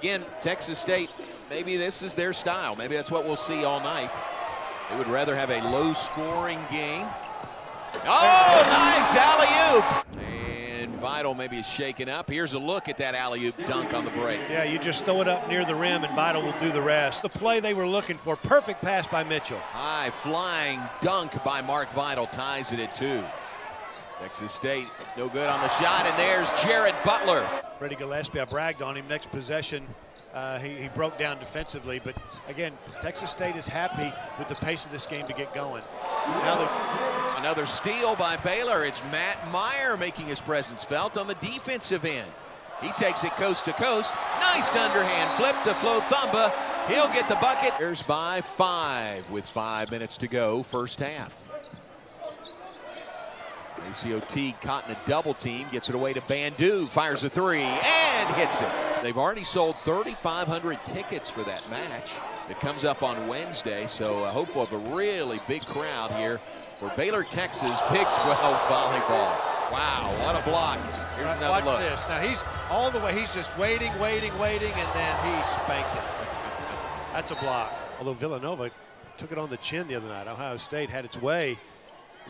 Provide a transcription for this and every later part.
Again, Texas State, maybe this is their style. Maybe that's what we'll see all night. They would rather have a low scoring game. Oh, nice alley-oop. And Vital maybe is shaken up. Here's a look at that alley-oop dunk on the break. Yeah, you just throw it up near the rim and Vital will do the rest. The play they were looking for. Perfect pass by Mitchell. High flying dunk by Mark Vital ties it at two. Texas State no good on the shot, and there's Jared Butler. Freddie Gillespie, I bragged on him. Next possession, uh, he, he, broke down defensively. But again, Texas State is happy with the pace of this game to get going. Another steal by Baylor. It's Matt Mayer making his presence felt on the defensive end. He takes it coast to coast. Nice underhand flip to Flo Thamba. He'll get the bucket. There's by five with five minutes to go, first half. ACOT caught in a double team, gets it away to Bandoo, fires a three, and hits it. They've already sold 3,500 tickets for that match that comes up on Wednesday, so uh, hopeful of a really big crowd here for Baylor, Texas, Big 12 volleyball. Wow, what a block. Here's right, another watch look. this. Now he's all the way, he's just waiting, waiting, waiting, and then he spanked it. That's a block. Although Villanova took it on the chin the other night. Ohio State had its way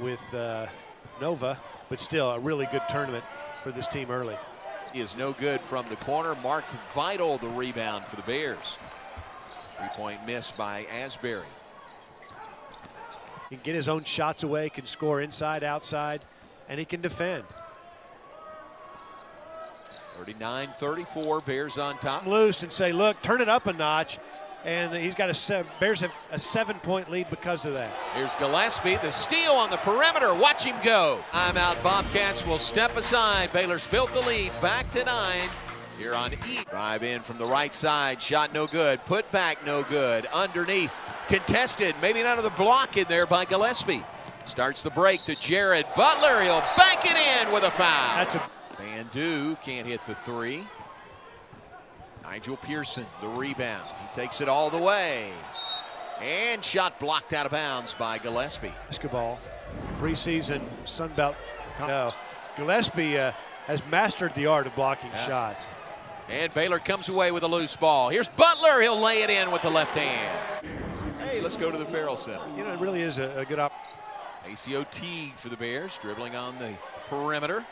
with uh, Nova, but still a really good tournament for this team early. He is no good from the corner. Mark Vital the rebound for the Bears. Three-point miss by Asberry. He can get his own shots away, can score inside, outside, and he can defend. 39-34, Bears on top. Loose and say, look, turn it up a notch. And he's got a seven, Bears have a seven-point lead because of that. Here's Gillespie, the steal on the perimeter. Watch him go. I'm out. Bobcats will step aside. Baylor's built the lead. Back to nine. Here on E. Drive in from the right side. Shot no good. Put back no good. Underneath. Contested. Maybe another block in there by Gillespie. Starts the break to Jared Butler. He'll bank it in with a foul. That's a Bandoo can't hit the three. Nijal Pearson, the rebound. He takes it all the way. And shot blocked out of bounds by Gillespie. Basketball, preseason Sun Belt. No, Gillespie uh, has mastered the art of blocking yeah. shots. And Baylor comes away with a loose ball. Here's Butler. He'll lay it in with the left hand. Hey, let's go to the Ferrell Center. You know, it really is a, a good op. ACOT for the Bears, dribbling on the perimeter.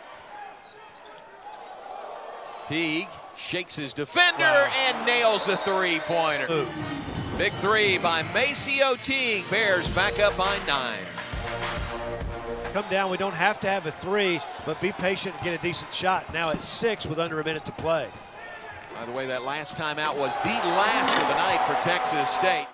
Teague shakes his defender wow. and nails a three-pointer. Big three by MaCio Teague. Bears back up by nine. Come down. We don't have to have a three, but be patient and get a decent shot. Now at six with under a minute to play. By the way, that last timeout was the last of the night for Texas State.